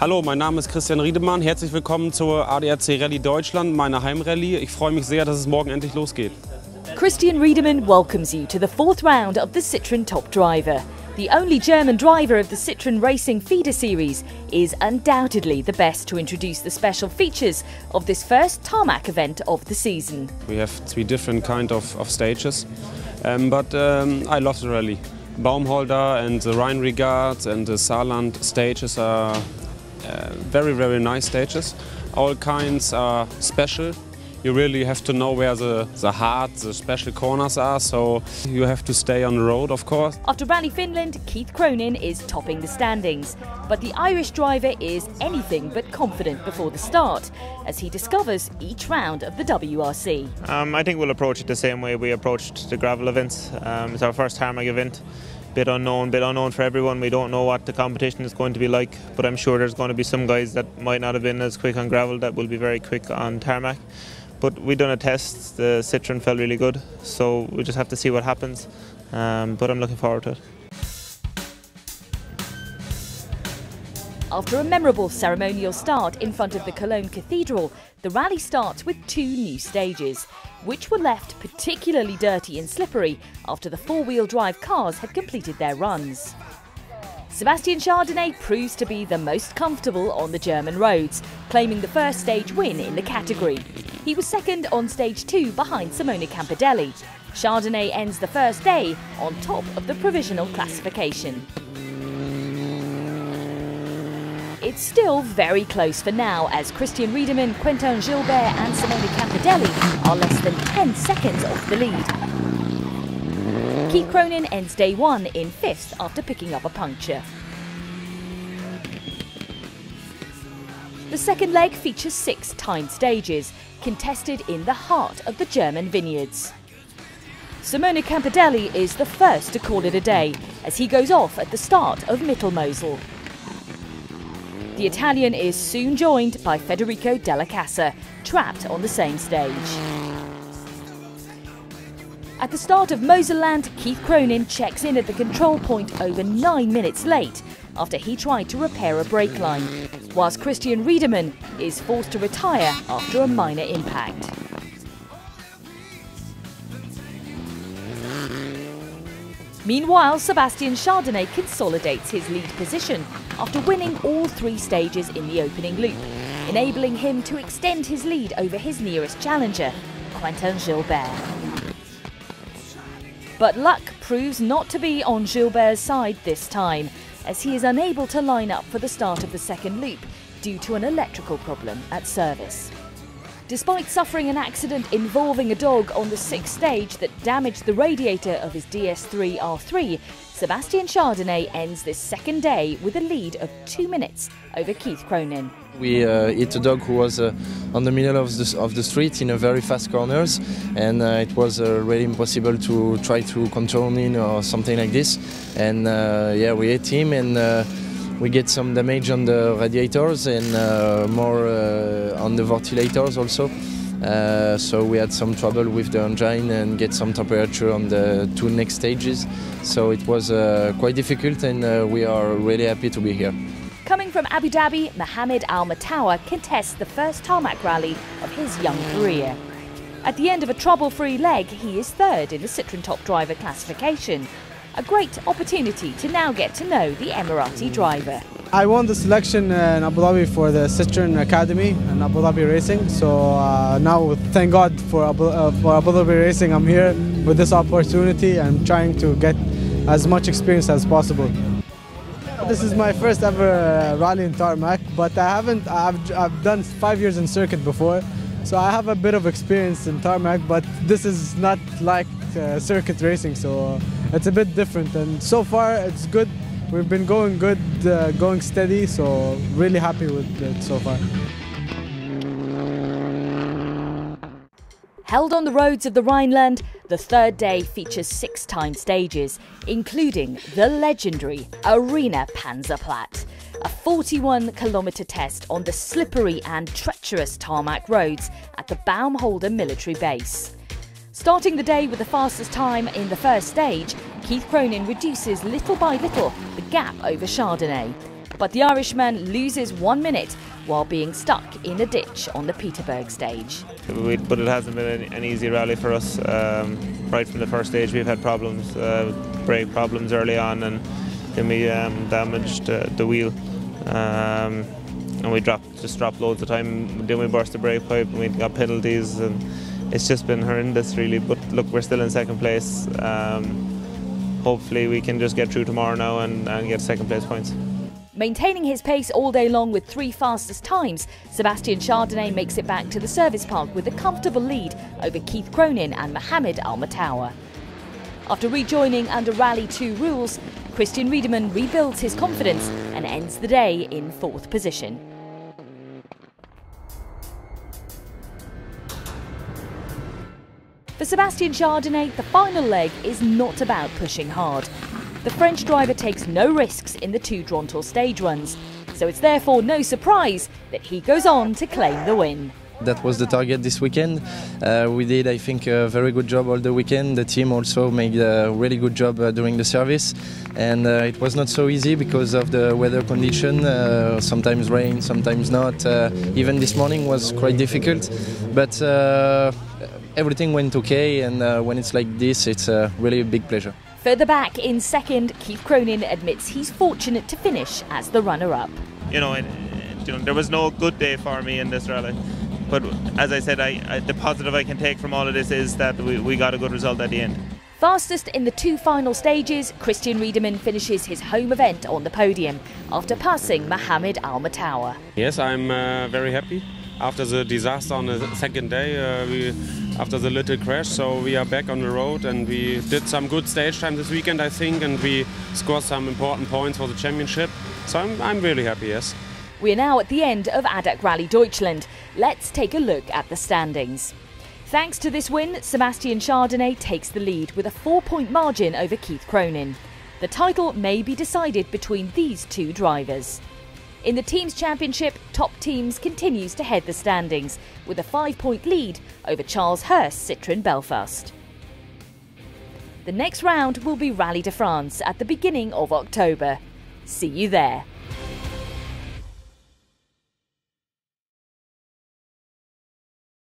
Hallo, mein Name ist Christian Riedemann. Herzlich willkommen zur ADAC Rallye Deutschland, meiner Heimrallye. Ich freue mich sehr, dass es morgen endlich losgeht. Christian Riedemann welcomes you to the fourth round of the Citroën Top Driver. The only German driver of the Citroën Racing feeder series is undoubtedly the best to introduce the special features of this first tarmac event of the season. We have three different kind of, of stages, um, but um, I love the rally. Baumholder and the Rhine Regards and the Saarland stages are very, very nice stages. All kinds are special. You really have to know where the, the hard, the special corners are, so you have to stay on the road, of course. After Rally Finland, Keith Cronin is topping the standings. But the Irish driver is anything but confident before the start, as he discovers each round of the WRC. Um, I think we'll approach it the same way we approached the gravel events. Um, it's our first tarmac event bit unknown, bit unknown for everyone. We don't know what the competition is going to be like, but I'm sure there's going to be some guys that might not have been as quick on gravel that will be very quick on tarmac. But we done a test. The Citroen felt really good, so we just have to see what happens. Um, but I'm looking forward to it. After a memorable ceremonial start in front of the Cologne Cathedral, the rally starts with two new stages, which were left particularly dirty and slippery after the four-wheel drive cars had completed their runs. Sébastien Chardonnet proves to be the most comfortable on the German roads, claiming the first stage win in the category. He was second on stage two behind Simone Campidelli. Chardonnet ends the first day on top of the provisional classification. It's still very close for now as Christian Riedemann, Quentin Gilbert and Simone Campidelli are less than 10 seconds off the lead. Keith Cronin ends day one in fifth after picking up a puncture. The second leg features six timed stages, contested in the heart of the German vineyards. Simone Campidelli is the first to call it a day, as he goes off at the start of Mittelmosel. The Italian is soon joined by Federico Della Casa, trapped on the same stage. At the start of Moselland, Keith Cronin checks in at the control point over nine minutes late after he tried to repair a brake line, whilst Christian Riedemann is forced to retire after a minor impact. Meanwhile, Sébastien Chardonnet consolidates his lead position after winning all three stages in the opening loop, enabling him to extend his lead over his nearest challenger, Quentin Gilbert. But luck proves not to be on Gilbert's side this time, as he is unable to line up for the start of the second loop due to an electrical problem at service. Despite suffering an accident involving a dog on the sixth stage that damaged the radiator of his DS3 R3, Sébastien Chardonnet ends this second day with a lead of two minutes over Keith Cronin. We uh, hit a dog who was uh, on the middle of the, of the street in a very fast corners, and uh, it was uh, really impossible to try to control him or something like this. And uh, yeah, we hit him and uh, we get some damage on the radiators and uh, more uh, on the ventilators also. Uh, so we had some trouble with the engine and get some temperature on the two next stages. So it was uh, quite difficult and uh, we are really happy to be here. Coming from Abu Dhabi, Mohamed Al Mutawaa contests the first tarmac rally of his young career. At the end of a trouble-free leg, he is third in the Citroen Top Driver classification, a great opportunity to now get to know the Emirati driver. I won the selection in Abu Dhabi for the Citroen Academy and Abu Dhabi Racing. So uh, now, thank God for Abu, uh, for Abu Dhabi Racing, I'm here with this opportunity. I'm trying to get as much experience as possible. This is my first ever uh, rally in tarmac, but I haven't. I've, I've done five years in circuit before, so I have a bit of experience in tarmac. But this is not like uh, circuit racing, so it's a bit different. And so far, it's good. We've been going good, uh, going steady, so really happy with it so far. Held on the roads of the Rhineland, the third day features six time stages, including the legendary Arena Panzerplatte, a 41 kilometre test on the slippery and treacherous tarmac roads at the Baumholder military base. Starting the day with the fastest time in the first stage, Keith Cronin reduces little by little the gap over Chardonnet. But the Irishman loses one minute while being stuck in a ditch on the Peterberg stage. but it hasn't been an, easy rally for us. Um, right from the first stage, we've had problems, uh, brake problems early on, and then we um, damaged uh, the wheel. Um, and we dropped, just dropped loads of time. Then we burst the brake pipe, and we got penalties, and it's just been horrendous, really. But look, we're still in second place. Um, hopefully, we can just get through tomorrow now and, and get second place points. Maintaining his pace all day long with three fastest times, Sébastien Chardonnet makes it back to the service park with a comfortable lead over Keith Cronin and Mohamed Al Mutawaa. After rejoining under Rally 2 rules, Christian Riedemann rebuilds his confidence and ends the day in fourth position. Sébastien Chardonnet, the final leg is not about pushing hard. The French driver takes no risks in the two Dhrontal stage runs, so it's therefore no surprise that he goes on to claim the win. That was the target this weekend. Uh, we did, I think, a very good job all the weekend. The team also made a really good job uh, during the service, and uh, it was not so easy because of the weather condition. Uh, sometimes rain, sometimes not. Uh, even this morning was quite difficult, but uh, everything went okay. And when it's like this, it's really a big pleasure. Further back in second, Keith Cronin admits he's fortunate to finish as the runner-up. You know, it, you know, there was no good day for me in this rally. But as I said, I, I, the positive I can take from all of this is that we, we got a good result at the end. Fastest in the two final stages, Christian Riedemann finishes his home event on the podium after passing Mohamed Al Mutawaa. Yes, I'm uh, very happy. After the disaster on the second day, uh, we after the little crash. So we are back on the road and we did some good stage time this weekend, I think, and we scored some important points for the championship. So I'm, I'm really happy, yes. We are now at the end of ADAC Rally Deutschland. Let's take a look at the standings. Thanks to this win, Sébastien Chardonnet takes the lead with a four point margin over Keith Cronin. The title may be decided between these two drivers. In the Teams Championship, Top Teams continues to head the standings with a five point lead over Charles Hurst Citroën Belfast. The next round will be Rally de France at the beginning of October. See you there.